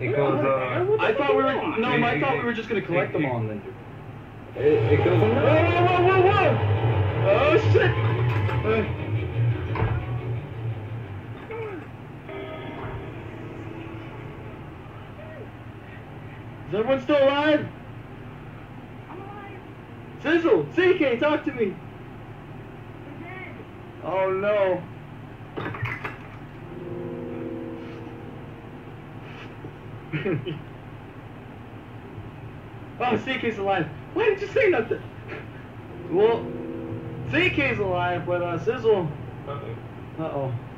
It goes, uh... I thought we were no, I thought we were just gonna collect them all and then. It, it goes Whoa, whoa, whoa, whoa, whoa! Oh shit! Uh, Is everyone still alive? I'm alive. Sizzle, CK, talk to me. Oh no. Oh, CK's alive. Why didn't you say nothing? Well, CK's alive, but uh, Sizzle. Uh-oh. Uh oh. Oh, CK, run!